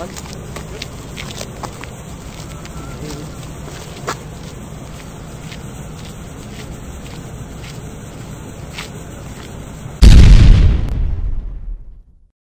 on.